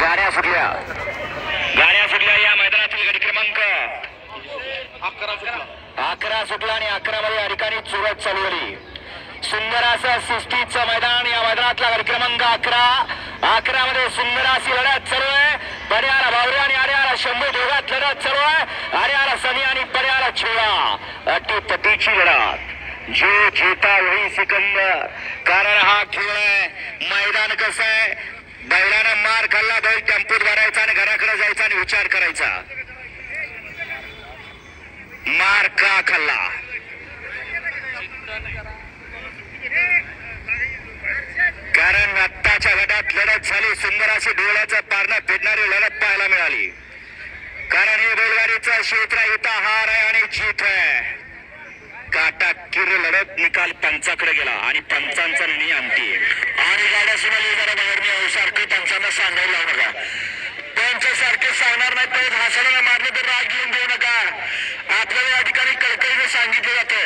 गाड्या सुटल्या गाड्या सुटल्या या मैदानातील गडी क्रमांक. अकरा सुटला आणि अकरा मध्ये या ठिकाणी चुरत चालू झाली. सुंदर असं सिस्टीचं मैदान या मैदानातला गडी क्रमांक अकरा. अकरा मध्ये सुंदर अशी लढत चालू आहे. पड्याला भावरे आणि आड्याला शंभू दोघात लढत चालू आहे. आड्याला सनी आणि पड्याला छोळा. अटी पतीची लढत. जो जीता वही सिकंदर. कारण हा खेळ आहे. मैदान कसं आहे? बैलानं मार खाल्ला बैल टेम्पोत भरायचा आणि घराकडे जायचा आणि विचार करायचा. मार का खाल्ला? कारण आत्ताच्या गटात लढत झाली. सुंदर अशी डोळ्याचं पारणं फेडणारी लढत पाहायला मिळाली. कारण हे बैलगाडीचं क्षेत्र इथं हार आहे आणि जीत आहे परत निकाल पंचाकडे गेला आणि पंचांचा निर्णय आणतीये आणि गाड्या सुनाली जरा बाहेर मी सारखं पंचांना सांगायला लावू नका. पंच सारखे सांगणार नाही तर हसायला मारले तर राग घेऊन देऊ नका. आपल्याला या ठिकाणी कळकळीने सांगितलं जातं.